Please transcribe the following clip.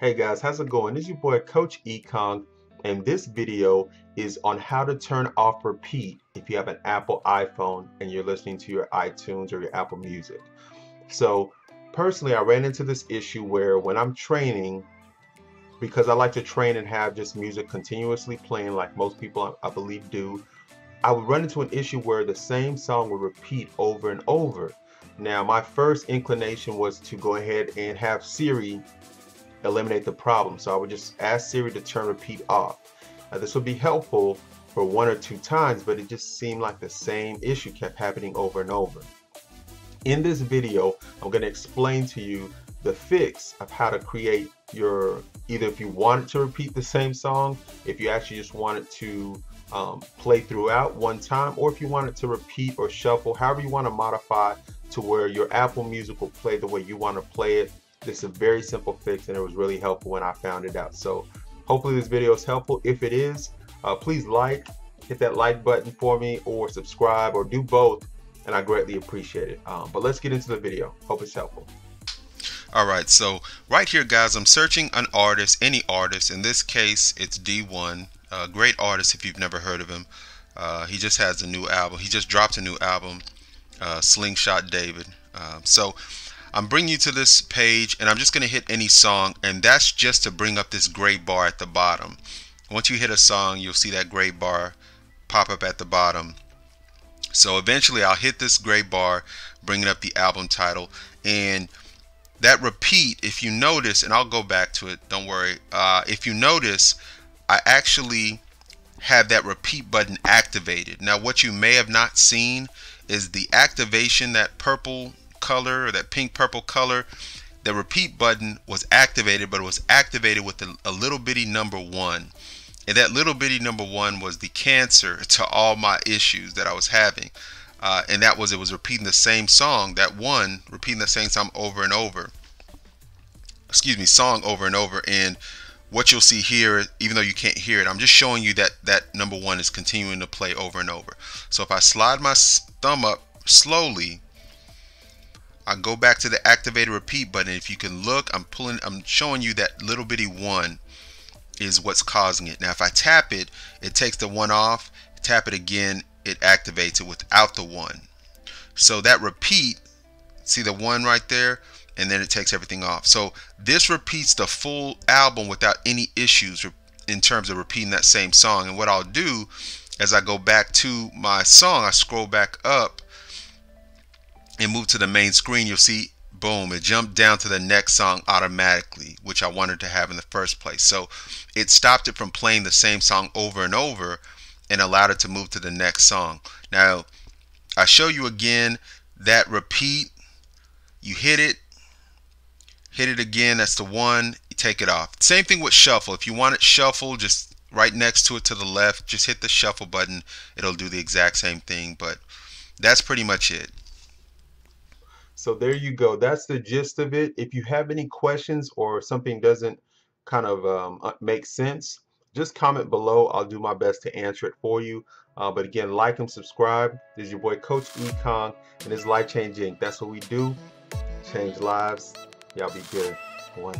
Hey guys, how's it going? This is your boy Coach Ekong and this video is on how to turn off repeat if you have an Apple iPhone and you're listening to your iTunes or your Apple Music. So personally I ran into this issue where when I'm training because I like to train and have just music continuously playing like most people I believe do I would run into an issue where the same song would repeat over and over. Now my first inclination was to go ahead and have Siri eliminate the problem. So I would just ask Siri to turn repeat off. Now this would be helpful for one or two times, but it just seemed like the same issue kept happening over and over. In this video, I'm going to explain to you the fix of how to create your, either if you want it to repeat the same song, if you actually just want it to um, play throughout one time, or if you want it to repeat or shuffle, however you want to modify to where your Apple Music will play the way you want to play it this is a very simple fix and it was really helpful when I found it out. So hopefully this video is helpful. If it is, uh, please like, hit that like button for me or subscribe or do both and I greatly appreciate it. Um, but let's get into the video. Hope it's helpful. All right, so right here, guys, I'm searching an artist, any artist. In this case, it's Dee-1, a great artist if you've never heard of him. Uh, he just has a new album. He just dropped a new album, uh, Slingshot David. Uh, so I'm bringing you to this page and I'm just going to hit any song and that's just to bring up this gray bar at the bottom. Once you hit a song, you'll see that gray bar pop up at the bottom. So eventually I'll hit this gray bar, bringing up the album title and that repeat, if you notice, and I'll go back to it, don't worry. Uh, if you notice, I actually have that repeat button activated. Now what you may have not seen is the activation, that purple color or that pink purple color, the repeat button was activated, but it was activated with a, a little bitty number one. And that little bitty number one was the cancer to all my issues that I was having. Uh, and that was it was repeating the same song, that one, repeating the same song over and over. Excuse me, song over and over. And what you'll see here, even though you can't hear it, I'm just showing you that that number one is continuing to play over and over. So if I slide my thumb up slowly, I go back to the activated repeat button. If you can look, I'm pulling, I'm showing you that little bitty one is what's causing it. Now, if I tap it, it takes the one off. Tap it again, it activates it without the one. So that repeat, see the one right there, and then it takes everything off. So this repeats the full album without any issues in terms of repeating that same song. And what I'll do as I go back to my song, I scroll back up and move to the main screen, you'll see, boom, it jumped down to the next song automatically, which I wanted to have in the first place. So it stopped it from playing the same song over and over and allowed it to move to the next song. Now, I show you again that repeat, you hit it, hit it again, that's the one, you take it off. Same thing with shuffle. If you want it shuffle, just right next to it to the left, just hit the shuffle button. It'll do the exact same thing, but that's pretty much it. So there you go. That's the gist of it. If you have any questions or something doesn't kind of um, uh, make sense, just comment below. I'll do my best to answer it for you. Uh, but again, like and subscribe. This is your boy Coach Ekong, and it's Life Changing. That's what we do. Change lives. Y'all be good. One.